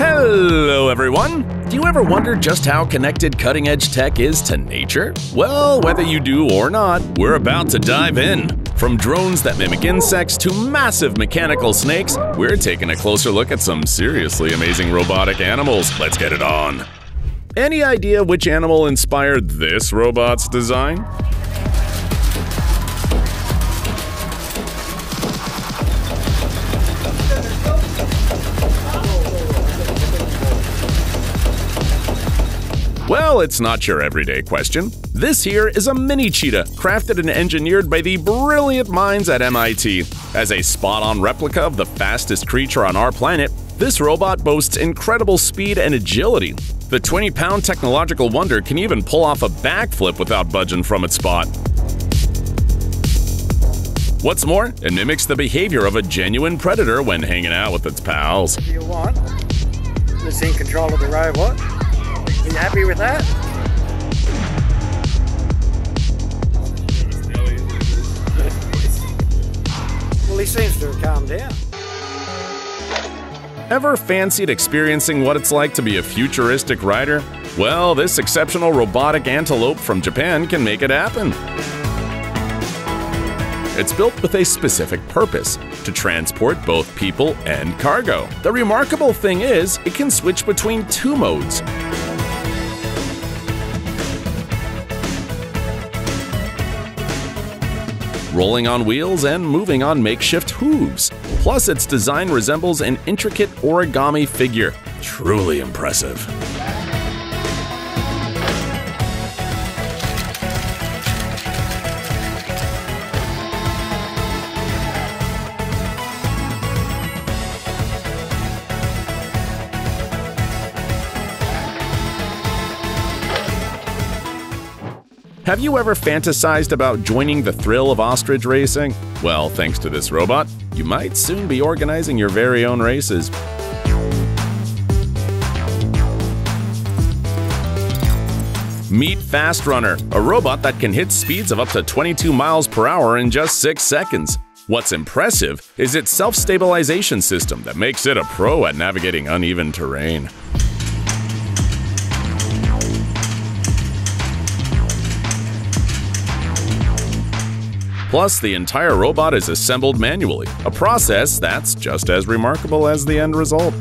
Hello, everyone! Do you ever wonder just how connected cutting edge tech is to nature? Well, whether you do or not, we're about to dive in. From drones that mimic insects to massive mechanical snakes, we're taking a closer look at some seriously amazing robotic animals. Let's get it on. Any idea which animal inspired this robot's design? Well, it's not your everyday question. This here is a mini cheetah, crafted and engineered by the brilliant minds at MIT. As a spot on replica of the fastest creature on our planet, this robot boasts incredible speed and agility. The 20 pound technological wonder can even pull off a backflip without budging from its spot. What's more, it mimics the behavior of a genuine predator when hanging out with its pals. If you want, that's in control of the robot. Are you happy with that? well, he seems to have calmed down. Ever fancied experiencing what it's like to be a futuristic rider? Well, this exceptional robotic antelope from Japan can make it happen. It's built with a specific purpose to transport both people and cargo. The remarkable thing is, it can switch between two modes rolling on wheels and moving on makeshift hooves. Plus, its design resembles an intricate origami figure. Truly impressive. Have you ever fantasized about joining the thrill of ostrich racing? Well, thanks to this robot, you might soon be organizing your very own races. Meet Fast Runner, a robot that can hit speeds of up to 22 miles per hour in just 6 seconds. What's impressive is its self-stabilization system that makes it a pro at navigating uneven terrain. Plus, the entire robot is assembled manually, a process that's just as remarkable as the end result.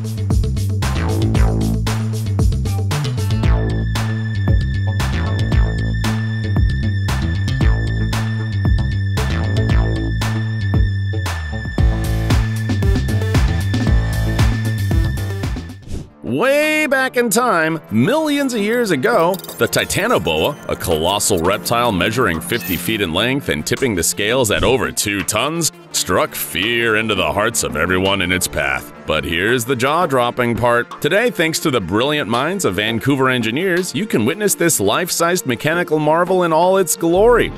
Back in time, millions of years ago, the Titanoboa, a colossal reptile measuring 50 feet in length and tipping the scales at over 2 tons, struck fear into the hearts of everyone in its path. But here's the jaw dropping part. Today, thanks to the brilliant minds of Vancouver engineers, you can witness this life sized mechanical marvel in all its glory.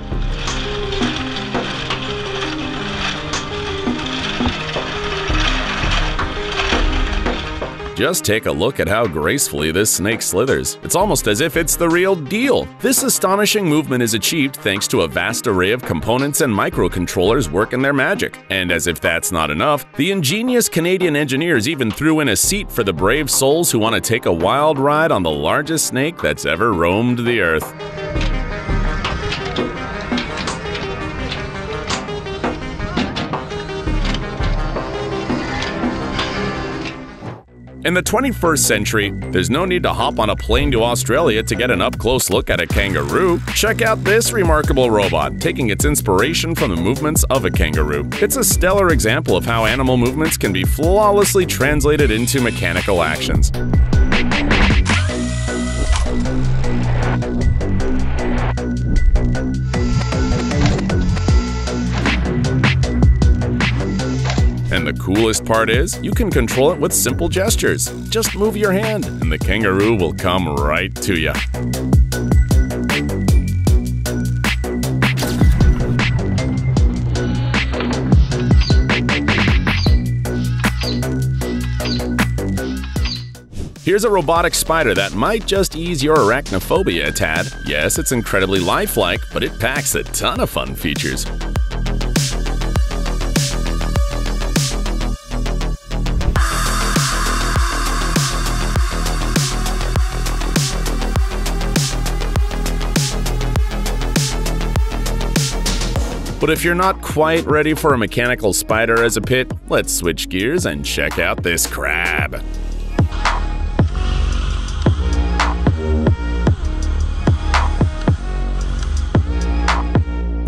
Just take a look at how gracefully this snake slithers. It's almost as if it's the real deal. This astonishing movement is achieved thanks to a vast array of components and microcontrollers working their magic. And as if that's not enough, the ingenious Canadian engineers even threw in a seat for the brave souls who want to take a wild ride on the largest snake that's ever roamed the earth. In the 21st century, there's no need to hop on a plane to Australia to get an up close look at a kangaroo. Check out this remarkable robot, taking its inspiration from the movements of a kangaroo. It's a stellar example of how animal movements can be flawlessly translated into mechanical actions. The coolest part is, you can control it with simple gestures. Just move your hand, and the kangaroo will come right to you. Here's a robotic spider that might just ease your arachnophobia a tad. Yes, it's incredibly lifelike, but it packs a ton of fun features. But if you're not quite ready for a mechanical spider as a pit, let's switch gears and check out this crab.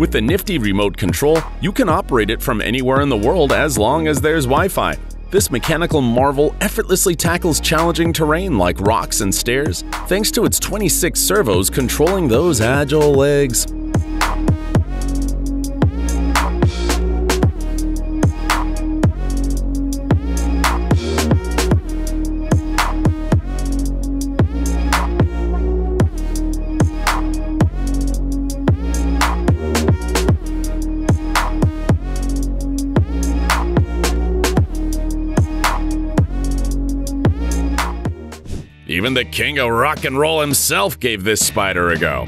With the nifty remote control, you can operate it from anywhere in the world as long as there's Wi-Fi. This mechanical marvel effortlessly tackles challenging terrain like rocks and stairs, thanks to its 26 servos controlling those agile legs. Even the king of rock and roll himself gave this spider a go.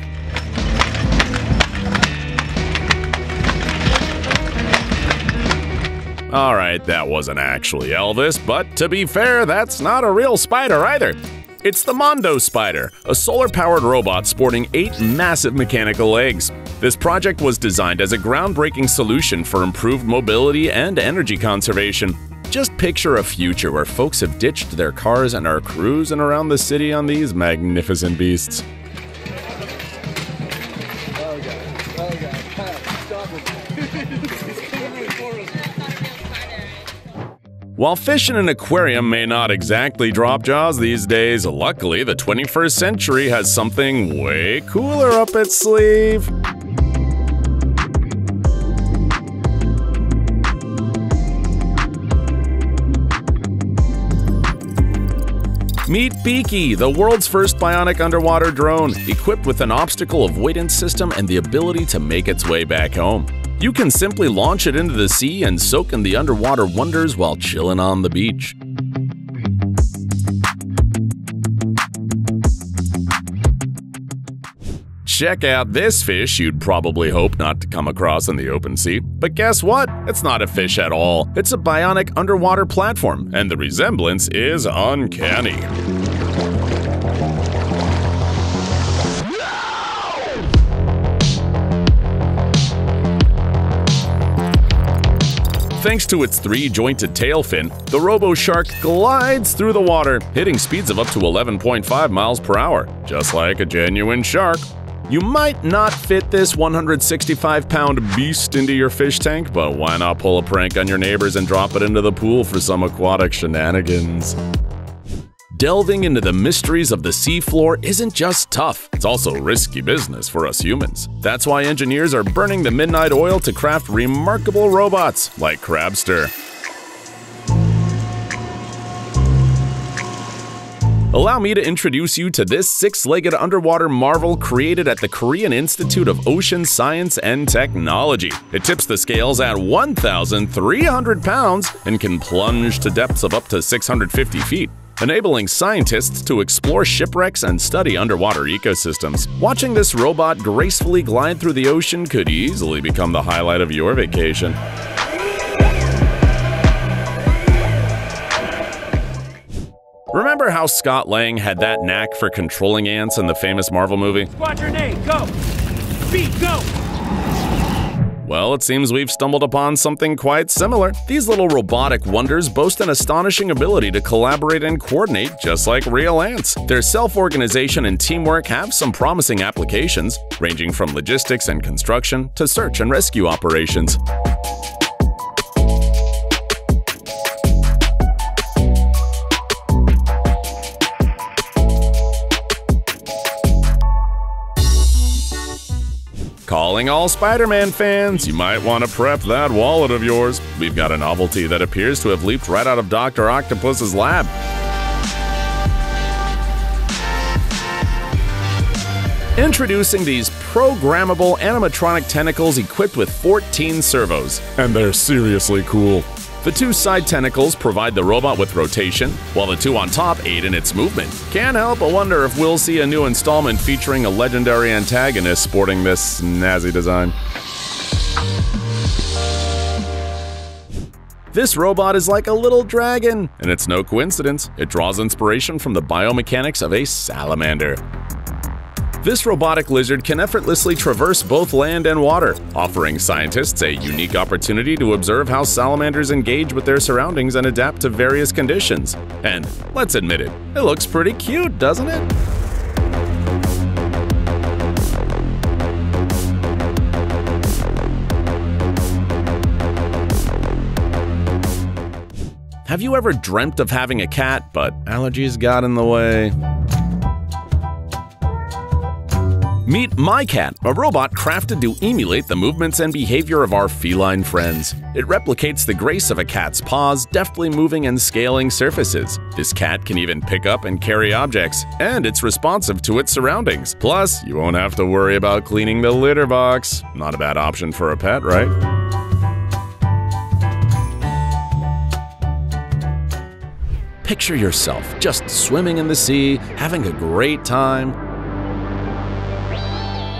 Alright, that wasn't actually Elvis, but to be fair, that's not a real spider either. It's the Mondo Spider, a solar powered robot sporting eight massive mechanical legs. This project was designed as a groundbreaking solution for improved mobility and energy conservation. Just picture a future where folks have ditched their cars and are cruising around the city on these magnificent beasts. While fish in an aquarium may not exactly drop jaws these days, luckily the 21st century has something way cooler up its sleeve. Meet BIKI, the world's first bionic underwater drone, equipped with an obstacle avoidance system and the ability to make its way back home. You can simply launch it into the sea and soak in the underwater wonders while chilling on the beach. Check out this fish you'd probably hope not to come across in the open sea. But guess what? It's not a fish at all. It's a bionic underwater platform, and the resemblance is uncanny. Thanks to its three jointed tail fin, the Robo Shark glides through the water, hitting speeds of up to 11.5 miles per hour, just like a genuine shark. You might not fit this 165 pound beast into your fish tank, but why not pull a prank on your neighbors and drop it into the pool for some aquatic shenanigans? Delving into the mysteries of the seafloor isn't just tough, it's also risky business for us humans. That's why engineers are burning the midnight oil to craft remarkable robots like Crabster. Allow me to introduce you to this six-legged underwater marvel created at the Korean Institute of Ocean Science and Technology. It tips the scales at 1,300 pounds and can plunge to depths of up to 650 feet enabling scientists to explore shipwrecks and study underwater ecosystems. Watching this robot gracefully glide through the ocean could easily become the highlight of your vacation. Remember how Scott Lang had that knack for controlling ants in the famous Marvel movie? Squadron A, go! B, go! Well, it seems we've stumbled upon something quite similar. These little robotic wonders boast an astonishing ability to collaborate and coordinate just like real ants. Their self-organization and teamwork have some promising applications, ranging from logistics and construction to search and rescue operations. Calling all Spider Man fans, you might want to prep that wallet of yours. We've got a novelty that appears to have leaped right out of Dr. Octopus's lab. Introducing these programmable animatronic tentacles equipped with 14 servos. And they're seriously cool. The two side tentacles provide the robot with rotation, while the two on top aid in its movement. Can't help but wonder if we'll see a new installment featuring a legendary antagonist sporting this snazzy design. This robot is like a little dragon, and it's no coincidence, it draws inspiration from the biomechanics of a salamander. This robotic lizard can effortlessly traverse both land and water, offering scientists a unique opportunity to observe how salamanders engage with their surroundings and adapt to various conditions. And let's admit it, it looks pretty cute, doesn't it? Have you ever dreamt of having a cat, but allergies got in the way? Meet MyCat, a robot crafted to emulate the movements and behavior of our feline friends. It replicates the grace of a cat's paws, deftly moving and scaling surfaces. This cat can even pick up and carry objects, and it's responsive to its surroundings. Plus, you won't have to worry about cleaning the litter box. Not a bad option for a pet, right? Picture yourself just swimming in the sea, having a great time,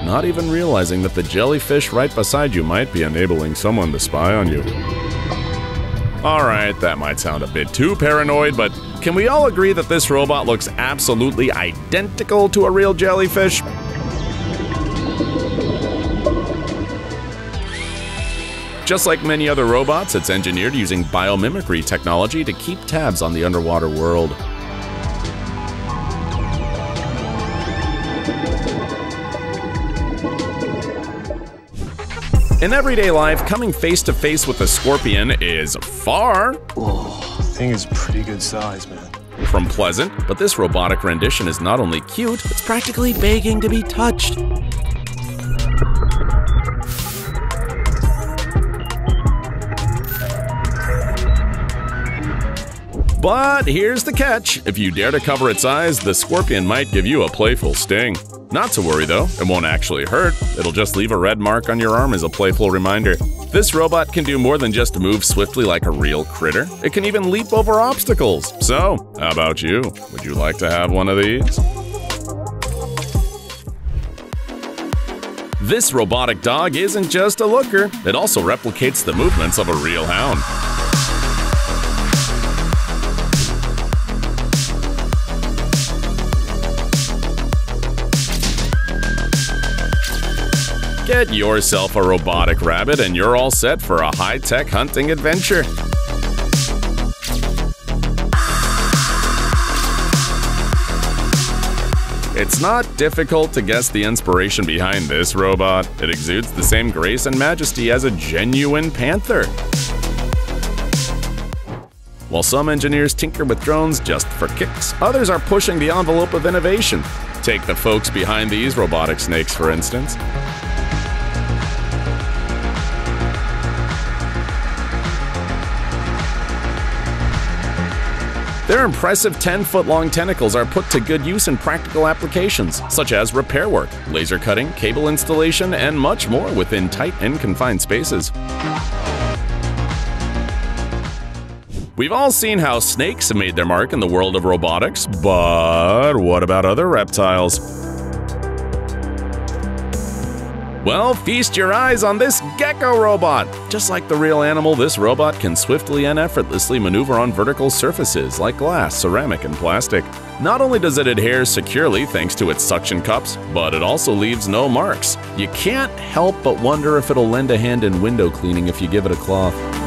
not even realizing that the jellyfish right beside you might be enabling someone to spy on you. Alright, that might sound a bit too paranoid, but can we all agree that this robot looks absolutely identical to a real jellyfish? Just like many other robots, it's engineered using biomimicry technology to keep tabs on the underwater world. In everyday life, coming face to face with a scorpion is far. Whoa, thing is pretty good size, man. From pleasant, but this robotic rendition is not only cute, it's practically begging to be touched. But here's the catch if you dare to cover its eyes, the scorpion might give you a playful sting. Not to worry though, it won't actually hurt, it'll just leave a red mark on your arm as a playful reminder. This robot can do more than just move swiftly like a real critter, it can even leap over obstacles. So, how about you? Would you like to have one of these? This robotic dog isn't just a looker, it also replicates the movements of a real hound. Get yourself a robotic rabbit and you're all set for a high-tech hunting adventure. It's not difficult to guess the inspiration behind this robot. It exudes the same grace and majesty as a genuine panther. While some engineers tinker with drones just for kicks, others are pushing the envelope of innovation. Take the folks behind these robotic snakes, for instance. Their impressive 10 foot long tentacles are put to good use in practical applications, such as repair work, laser cutting, cable installation, and much more within tight and confined spaces. We've all seen how snakes have made their mark in the world of robotics, but what about other reptiles? Well, feast your eyes on this gecko robot! Just like the real animal, this robot can swiftly and effortlessly maneuver on vertical surfaces like glass, ceramic, and plastic. Not only does it adhere securely thanks to its suction cups, but it also leaves no marks. You can't help but wonder if it'll lend a hand in window cleaning if you give it a cloth.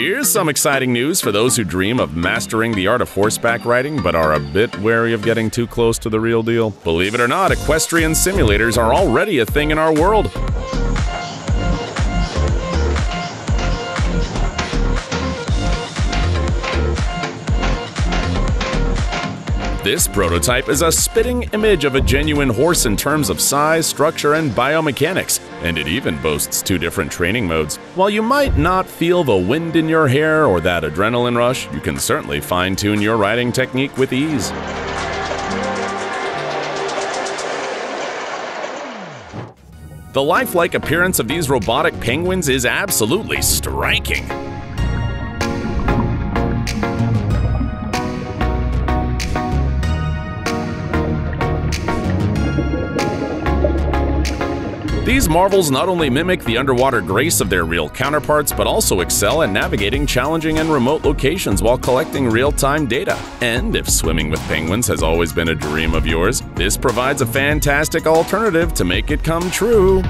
Here's some exciting news for those who dream of mastering the art of horseback riding but are a bit wary of getting too close to the real deal. Believe it or not, equestrian simulators are already a thing in our world. This prototype is a spitting image of a genuine horse in terms of size, structure, and biomechanics, and it even boasts two different training modes. While you might not feel the wind in your hair or that adrenaline rush, you can certainly fine tune your riding technique with ease. The lifelike appearance of these robotic penguins is absolutely striking. These marvels not only mimic the underwater grace of their real counterparts, but also excel at navigating challenging and remote locations while collecting real time data. And if swimming with penguins has always been a dream of yours, this provides a fantastic alternative to make it come true.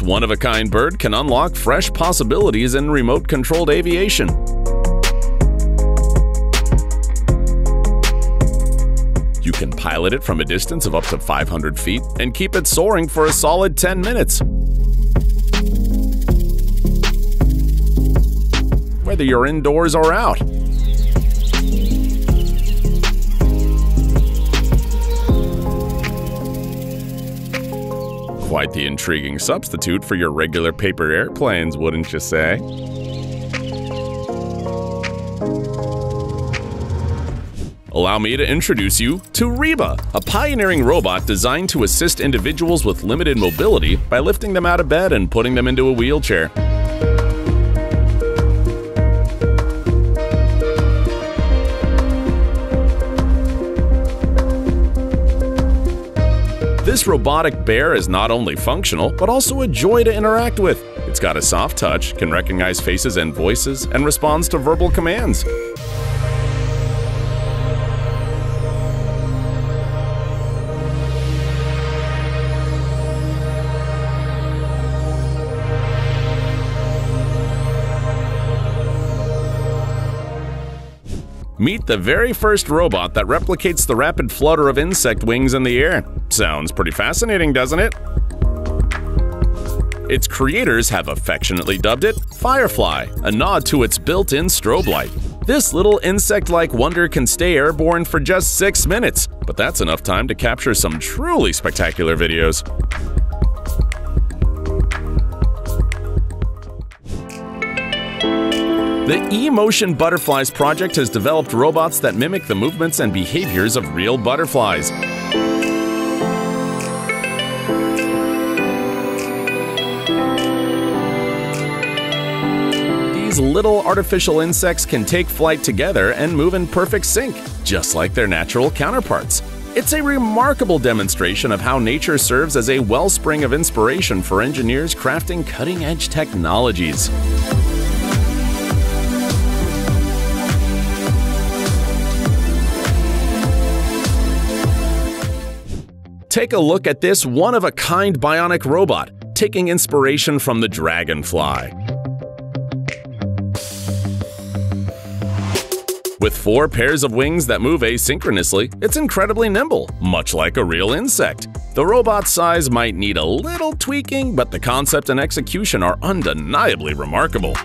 This one of a kind bird can unlock fresh possibilities in remote controlled aviation. You can pilot it from a distance of up to 500 feet and keep it soaring for a solid 10 minutes. Whether you're indoors or out, Quite the intriguing substitute for your regular paper airplanes, wouldn't you say? Allow me to introduce you to RIBA, a pioneering robot designed to assist individuals with limited mobility by lifting them out of bed and putting them into a wheelchair. This robotic bear is not only functional, but also a joy to interact with. It's got a soft touch, can recognize faces and voices, and responds to verbal commands. Meet the very first robot that replicates the rapid flutter of insect wings in the air. Sounds pretty fascinating, doesn't it? Its creators have affectionately dubbed it Firefly, a nod to its built-in strobe light. This little insect-like wonder can stay airborne for just 6 minutes, but that's enough time to capture some truly spectacular videos. The eMotion Butterflies project has developed robots that mimic the movements and behaviors of real butterflies. These little artificial insects can take flight together and move in perfect sync, just like their natural counterparts. It's a remarkable demonstration of how nature serves as a wellspring of inspiration for engineers crafting cutting edge technologies. Take a look at this one of a kind bionic robot, taking inspiration from the dragonfly. With four pairs of wings that move asynchronously, it's incredibly nimble, much like a real insect. The robot's size might need a little tweaking, but the concept and execution are undeniably remarkable.